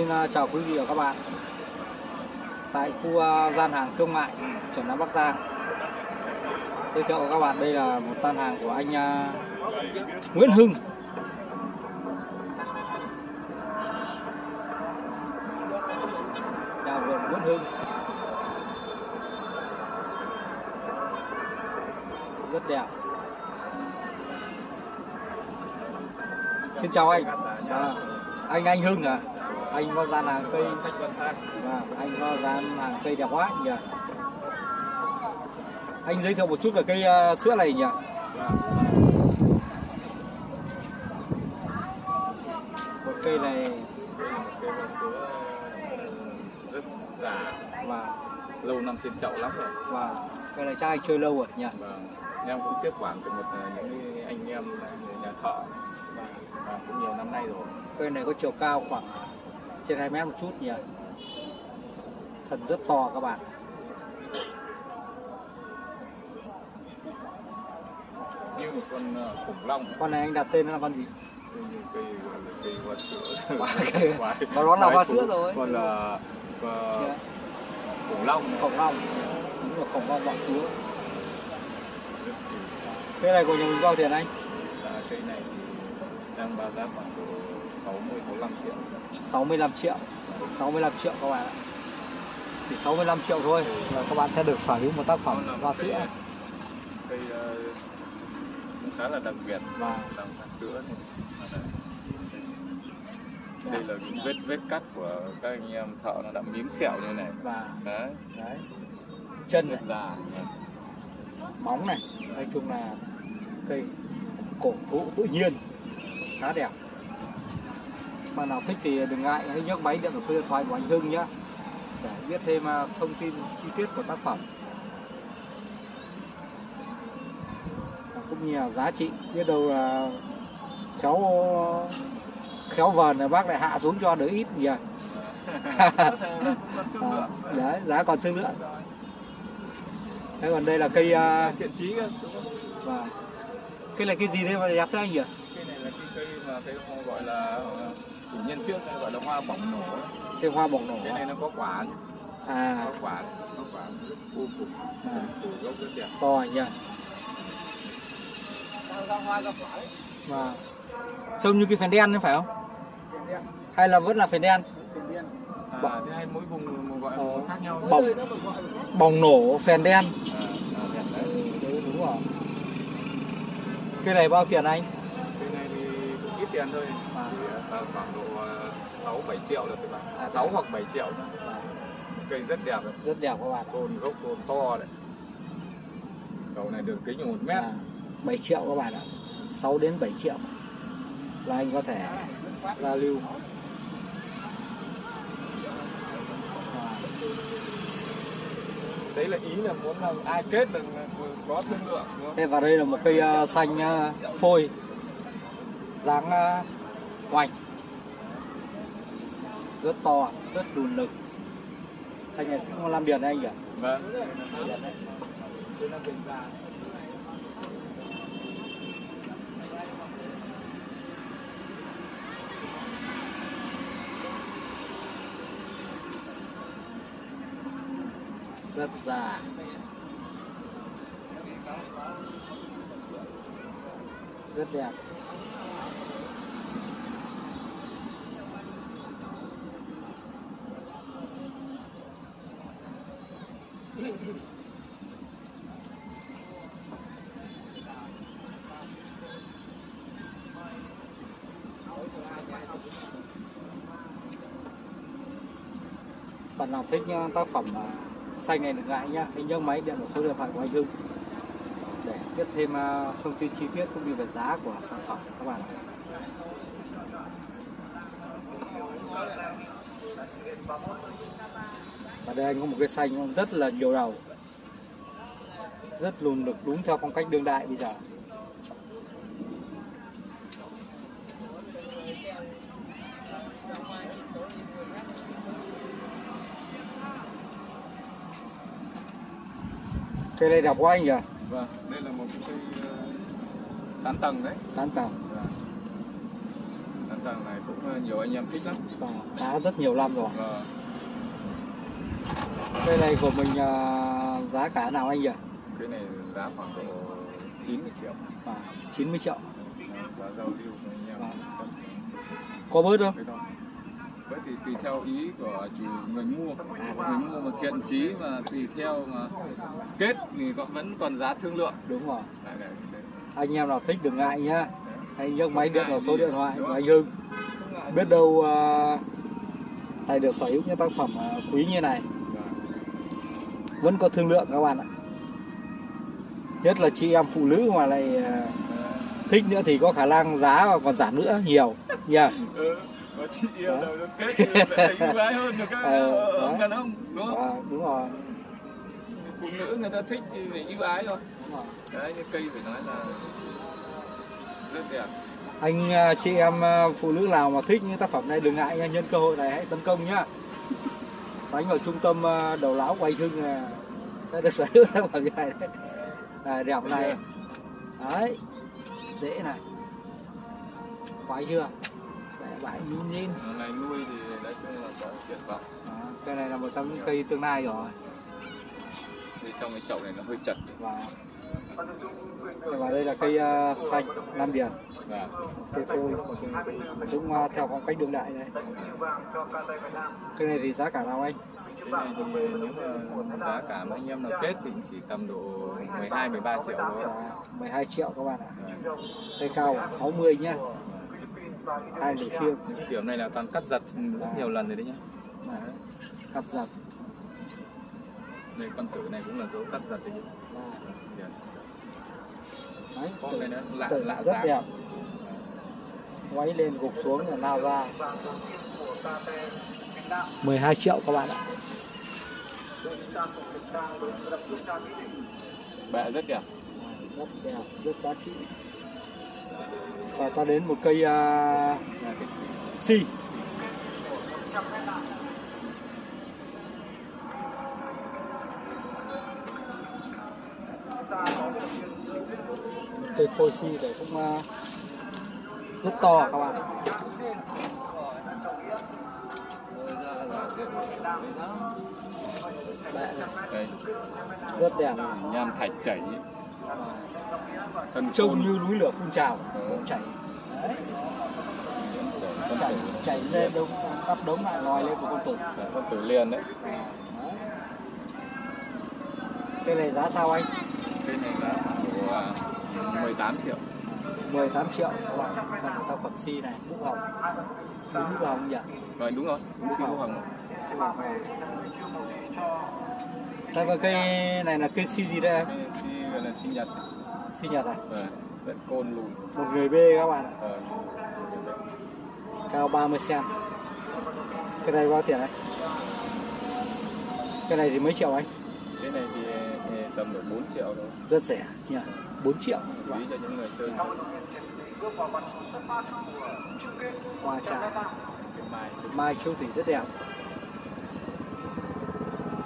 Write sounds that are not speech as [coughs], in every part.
xin ờ, chào quý vị và các bạn. Tại khu ờ, gian hàng thương mại Chuẩn Nam Bắc Giang. Giới thiệu các bạn đây là một gian hàng của anh ờ, Nguyễn Hưng. Nhà vườn Nguyễn Hưng. Rất đẹp. Xin chào anh. À, Anh anh Hưng à? Anh có gian hàng cây? Sát. Vâng, anh có gian hàng cây đẹp quá nhỉ? Anh giới thiệu một chút về cây uh, sữa này nhỉ? Một cây này. Cây hoa sữa rất già. Và lâu năm trên chậu lắm rồi. Và cây này anh chơi lâu rồi nhỉ? Vâng. Em cũng tiếp quản từ một ờ, những anh em nhà thợ. Và cũng nhiều năm nay rồi. Cây này có chiều cao khoảng trên 2 mét một chút nhỉ? Thân rất to các bạn. Như một con ờ, khủng long. Con này anh đặt tên là con gì? cây cây hoa sữa. Quái- [laughs] nó là hoa khủng- sữa rồi. còn là ờ, Dạ. khủng long. Khổng long. Đúng là khổng long bọn chúa Cây này của nhà mình bao tiền anh? là cây này thì đang bán giá khoảng độ 60 65 triệu. 65 triệu. 65 triệu các bạn ạ. Chỉ 65 triệu thôi là các bạn sẽ được sở hữu một tác phẩm là hoa sữa cây cũng khá là đặc biệt. Và hoa sữa này là- đây là những vết vết cắt của các anh em thợ nó đã miếng sẹo như này. Và đấy. đấy. Chân này. Già bóng này. Nói chung là cây cổ thụ tự nhiên. Khá đẹp mà nào thích thì đừng ngại hãy nhấc máy điện số điện thoại của anh Hưng nhé để biết thêm à, thông tin chi tiết của tác phẩm. Và cũng như là giá trị biết đâu là khéo khéo vần là bác lại hạ xuống cho đỡ ít nhỉ? [laughs] À, [laughs] đấy giá còn thương nữa. Thế còn đây là cây à, thiện không? và cây là cây gì đây mà đẹp thế anh nhỉ? Cây này là cái cây mà cái gọi là chủ nhân trước gọi là hoa bỏng nổ. Cây hoa bổng nổ cái này nó có quả. À. Có quả có quả vô cùng. À. gốc rất đẹp. To nhỉ? Và trông như cái phèn đen đấy phải không? Hay là vẫn là phèn đen? À, thế hai mỗi vùng một gọi Ờ, khác nhau bỏng. Bỏng nổ phèn đen. À, à, đấy đấy đúng rồi. Cây này bao tiền anh Cây này thì cũng ít tiền thôi. À. Thì à, khoảng độ 6 7 triệu là các bạn. À, 6 dạ. hoặc 7 triệu. À, Cây rất đẹp đấy. rất đẹp các bạn Cồn gốc cồn to đấy. Cầu này đường kính 1 mét. à, 7 triệu các bạn ạ 6 đến 7 triệu là anh có thể giao lưu Đấy là ý là muốn là ai kết là có thương lượng? Thế và đây là một cây ờ, xanh ờ, phôi dáng uh, hoành. Rất to rất lùn lực. Xanh này sẽ làm điền đấy anh nhỉ? Vâng. Rất già. Rất đẹp bạn nào thích ờ, tác phẩm ờ, xanh này đừng ngại nhá. Hãy nhớ máy điện một số điện thoại của anh Hưng. Để biết thêm ờ, thông tin chi tiết cũng như về giá của sản phẩm các bạn và đây anh có một cái xanh, rất là nhiều đầu. Rất lùn được đúng theo phong cách đương đại bây giờ. Cây này đẹp quá anh nhỉ Vâng, đây là một cái cây ờ, tán tầng đấy. tán tầng Vâng. Tán Thằng này cũng ờ, nhiều anh em thích lắm. và khá rất nhiều năm rồi Vâng. cây này của mình giá cả nào anh nhỉ Cái này giá khoảng độ 90 triệu. à, 90 triệu Giá giao lưu của anh em. Vâng. có bớt không. Vậy thì tùy theo ý của chủ người mua. Người mua mà thiện chí mà tùy theo mà kết thì có vẫn còn giá thương lượng. đúng rồi. Đấy, đấy, đấy. anh em nào thích đừng ngại nhá. Anh nhấc máy điện vào số điện thoại của anh Hưng. Biết đâu thầy được sở hữu những tác phẩm à, quý như này. Vâng. vẫn có thương lượng các bạn ạ. Nhất là chị em phụ nữ mà lại à, thích nữa thì có khả năng giá còn giảm nữa nhiều. Nha Có chị yêu đâu nó kết thì lại ưu [laughs] ái hơn được các Ờ, ông đấy. đàn ông đúng không? à, đúng rồi. Phụ nữ người ta thích thì phải ưu ái thôi. Đấy cây phải nói là rất đẹp. Anh à, chị em phụ nữ nào mà thích những tác phẩm này đừng ngại nha nhân cơ hội này hãy tấn công nhá. Đánh ở trung tâm đầu lão của anh Hưng [laughs] sẽ được sở hữu tác phẩm như này đấy à, đẹp này đấy dễ này. Khoái chưa Nhìn Hôm này nuôi thì nói chung là có triển vọng. Đó, cây này là một trong những cây tương lai rồi. Thì trong cái chậu này nó hơi chật. Và và đây là cây à, xanh Nam Điền và cây phôi cũng à, theo phong cách đương đại đây. Cây này thì giá cả nào anh? Cái này thì nếu mà giá cả mà anh em nào kết thì chỉ tầm độ 12 13 triệu thôi. Là 12 triệu các bạn ạ. Cây cao khoảng 60 nhá hai người khiêng điểm này là toàn cắt giật rất nhiều lần rồi đấy nhá. Đấy, cắt giật. Đây con tử này cũng là dấu cắt giật đấy nhá. Đẹp. đấy con tự, này nó lạ tự lạ rất dáng. đẹp. Quay lên gục xuống rồi lao ra. 12 triệu các bạn ạ. Bẹ rất đẹp. Rất đẹp rất giá trị và ta đến một cây à, uh, si cây phôi si này cũng uh, rất to các bạn. Ạ. Rất đẹp. Nham thạch chảy trông như núi lửa phun trào chảy đấy. Chảy chảy lên đông đắp đống lại lòi lên một con tử. Con tử liền đấy. Cây này giá sao anh? Cái này giá khoảng độ à, 18 triệu. 18 triệu. Các bạn một tác phẩm si này mũ hồng. Đúng mũ hồng nhỉ? Rồi đúng rồi. Đúng siêu hoàng Đây và cây này là cây si gì đây em? cái si gọi là sinh nhật Si nhật à? Vẫn côn lùn Một người bê các bạn ạ, Ờ, cao 30 cm. Cái này bao tiền anh? Cái này thì mấy triệu anh? cái này thì thì tầm được 4 triệu thôi Rất rẻ nhỉ? 4 triệu. quý cho những người chơi Hoa trà, mai siêu thị rất đẹp.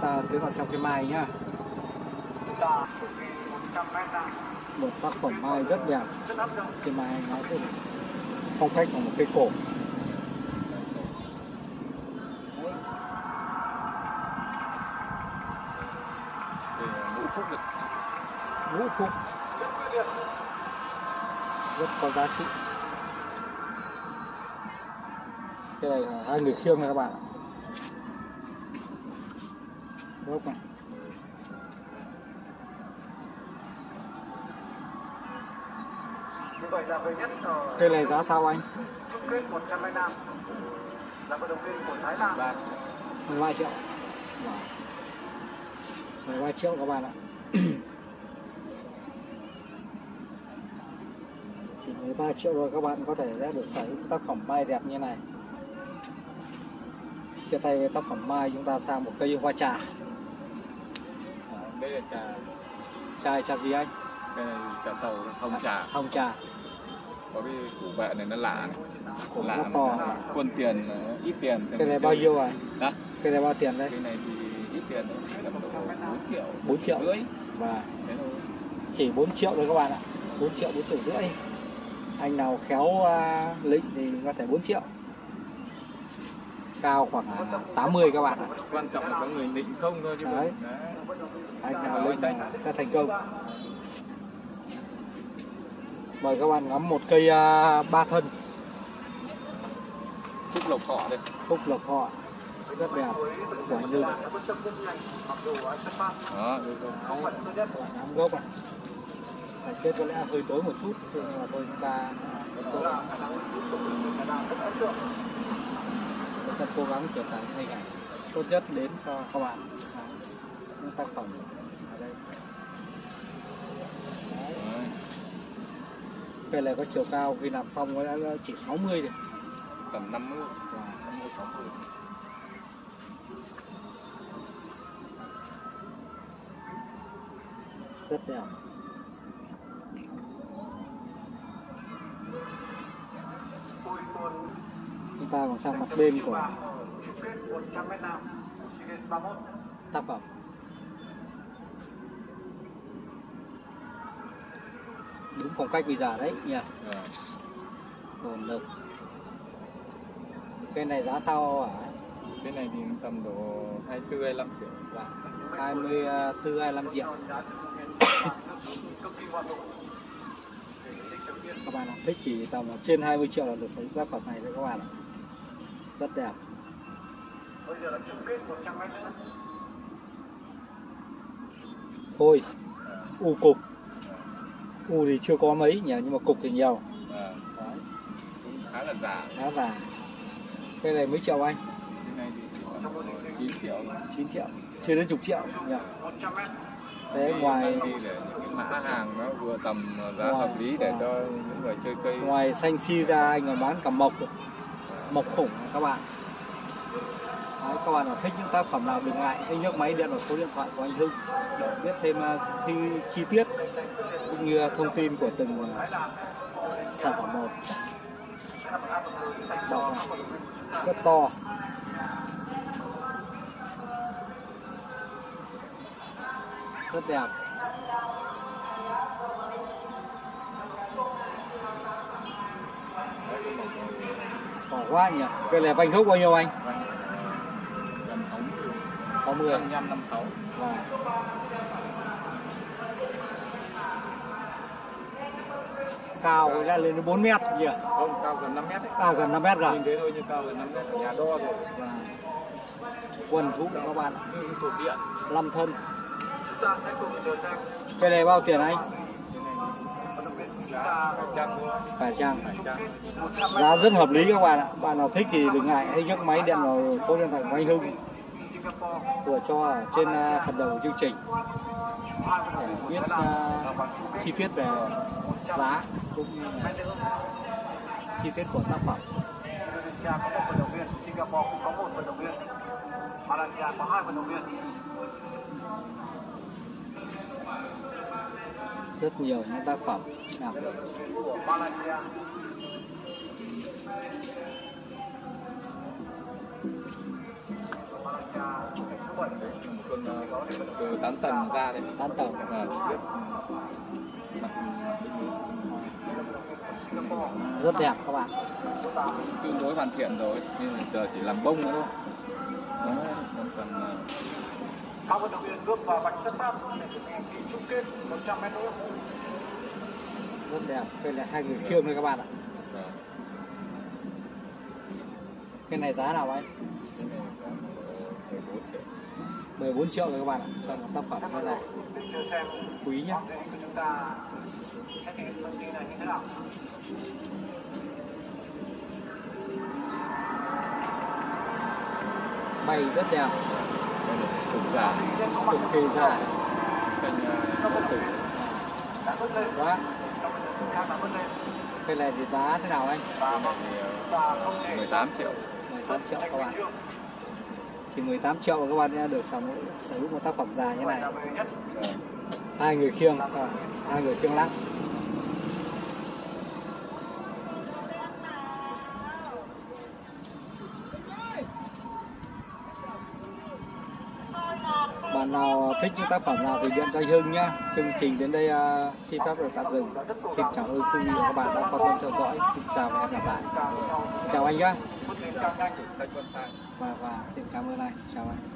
Ta tiến vào xem cái mai nhá. Một tác phẩm mai rất đẹp. Cái mai nó là phong cách của một cây cổ. Ngũ phúc ngũ phúc. Rất có giá trị. Cái này là hai người khiêng này các bạn gốc này Như vậy là về nhất ở cây này giá sao anh? Chung kết 125 là vận động viên của Thái Lan. ba 13 triệu. Vâng. 13 triệu các bạn ạ. [clears throat] Chỉ 13 triệu rồi các bạn có thể sẽ được sở hữu tác phẩm mai đẹp như này. Chia tay với tác phẩm mai chúng ta sang một cây hoa trà. Đây là trà. Trà trà gì anh? Cái này trà tàu hồng trà. Hồng trà có cái củ vệ này nó lạ này. Củ lạ mà to. nó quân tiền nó ít tiền cái này bao nhiêu à? Đó cái này bao tiền đây? Cái này thì ít tiền thôi tầm độ 4 triệu 4 triệu. rưỡi. Và chỉ 4 triệu thôi các bạn ạ. 4 triệu 4 triệu rưỡi. Anh nào khéo à, lĩnh thì có thể 4 triệu. Cao khoảng à, 80 các bạn ạ. Quan trọng là có người định không thôi chứ Đấy. Đấy. anh nào lĩnh sẽ thành công mời các bạn ngắm một cây à, ba thân. Phúc lộc thọ đây. Phúc lộc thọ. Rất đẹp. Của anh Lương đó ngắm gốc này Thời tiết có lẽ hơi tối một chút nhưng mà thôi chúng ta. Tôi sẽ cố gắng tải những hình ảnh tốt nhất đến cho các bạn. Những tác phẩm ở đây Đấy, Đấy. Cây này có chiều cao khi làm xong nó đã chỉ 60 thôi. Tầm 50 Và 50 60 rất đẹp. Chúng ta còn sang mặt bên của tác phẩm phong cách bây giờ đấy nhỉ? Rồi. hồn lực cây này giá sao hả cái này thì tầm độ 24 25 triệu. Vâng, 24 25 triệu. [coughs] Các bạn nào thích thì tầm trên 20 triệu là được hữu tác phẩm này đấy các bạn ạ. Rất đẹp. Thôi u cục u thì chưa có mấy nhỉ nhưng mà cục thì nhiều. À, đấy, cũng khá là giả khá già. Cây này mấy triệu anh? Cái này thì 9 triệu. 9 triệu. Chưa đến chục triệu nhỉ. Thế ngoài để những cái mã hàng nó vừa tầm giá Ngoài- hợp lý để cho những người chơi cây. ngoài xanh si ra anh còn bán cả mộc. Mộc khủng các bạn Đấy, các bạn nào thích những tác phẩm nào đừng ngại hãy nhấc máy điện vào số điện thoại của anh Hưng để biết thêm à, thi chi tiết cũng như à, thông tin của từng à, sản phẩm một. Đỏ rất to. Rất đẹp. Bỏ quá nhỉ? Cây này vành gốc bao nhiêu anh? 60 55 56 Vâng. cao đã lên đến 4 mét nhỉ? Không cao gần 5 mét đấy. Cao gần 5 mét rồi. Nhìn thế thôi nhưng cao gần 5 mét. Nhà đo rồi. Vâng. quần thú các bạn. Thuộc điện năm thân. Cây này bao tiền anh? Giá phải chăng? Giá rất hợp lý các bạn ạ. Bạn nào thích thì đừng ngại. Hãy nhấc máy điện vào số điện thoại của anh Hưng vừa cho trên à, phần đầu chương trình để biết à, chi tiết về giá cũng như là chi tiết của tác phẩm Indonesia có một vận động viên, Singapore cũng có một vận động viên, Malaysia có hai vận động viên. rất nhiều những tác phẩm nào của từ 8 tầng ra đấy. Tán tàu à, rất đẹp các bạn. Tương đối hoàn thiện rồi nhưng giờ chỉ làm bông nữa thôi. Đấy còn ờ, các vận động viên bước vào vạch xuất phát để chuẩn bị thi chung kết 100 mét nữa. rất đẹp đây là hai người khiêng đây các bạn ạ. Ờ, cái này giá nào anh cái này độ 14 triệu 14 triệu rồi các bạn ạ cho một tác phẩm như này. Để chờ xem quý nhá đề nghị của chúng ta sẽ thể hiện thông tin này như thế nào. bay rất đẹp đây là cục giả chỉ 18 triệu các bạn đã được sở hữu, sở hữu một tác phẩm dài như này hai người khiêng à, hai người khiêng lắc bạn nào thích những tác phẩm nào thì điện cho anh Hưng nhá. Chương trình đến đây uh, xin phép được tạm dừng. Xin cảm ơn quý vị và các bạn đã quan tâm theo dõi. Xin chào và hẹn gặp lại. Chào anh nhá cao thanh sạch quần sài và và xin cảm ơn anh. Chào anh.